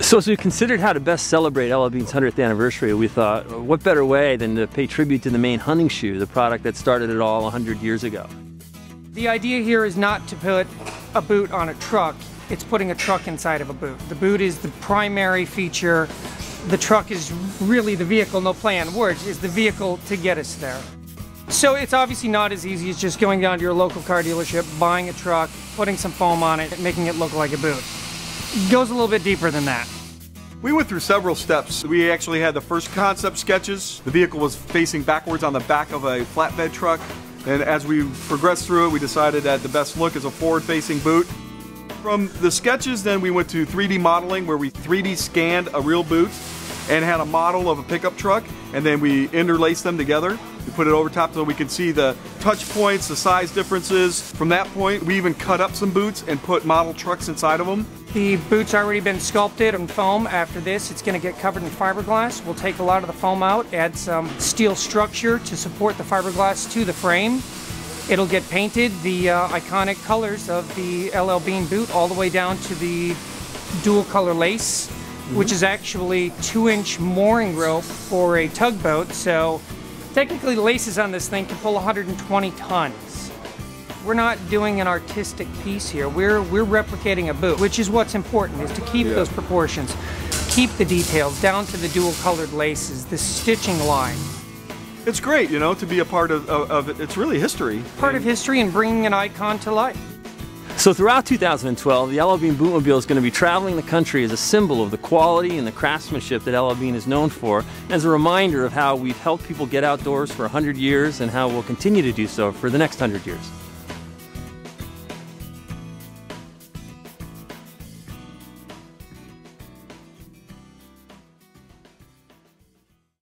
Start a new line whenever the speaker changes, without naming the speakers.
So as we considered how to best celebrate LL Bean's 100th anniversary, we thought, what better way than to pay tribute to the Maine hunting shoe, the product that started it all 100 years ago.
The idea here is not to put a boot on a truck, it's putting a truck inside of a boot. The boot is the primary feature. The truck is really the vehicle, no play on words, is the vehicle to get us there. So it's obviously not as easy as just going down to your local car dealership, buying a truck, putting some foam on it, making it look like a boot. It goes a little bit deeper than that.
We went through several steps. We actually had the first concept sketches. The vehicle was facing backwards on the back of a flatbed truck. And as we progressed through it, we decided that the best look is a forward-facing boot. From the sketches, then we went to 3D modeling where we 3D scanned a real boot and had a model of a pickup truck and then we interlaced them together. Put it over top so we could see the touch points, the size differences. From that point, we even cut up some boots and put model trucks inside of them.
The boot's already been sculpted in foam. After this, it's going to get covered in fiberglass. We'll take a lot of the foam out, add some steel structure to support the fiberglass to the frame. It'll get painted the uh, iconic colors of the LL Bean boot all the way down to the dual color lace, mm -hmm. which is actually two inch mooring rope for a tugboat. So Technically, laces on this thing can pull 120 tons. We're not doing an artistic piece here. We're, we're replicating a boot, which is what's important, is to keep yeah. those proportions. Keep the details down to the dual colored laces, the stitching line.
It's great, you know, to be a part of, of, of it. It's really history.
Part of history and bringing an icon to life.
So throughout 2012, the LL Bean Bootmobile is going to be traveling the country as a symbol of the quality and the craftsmanship that LL Bean is known for, as a reminder of how we've helped people get outdoors for 100 years and how we'll continue to do so for the next 100 years.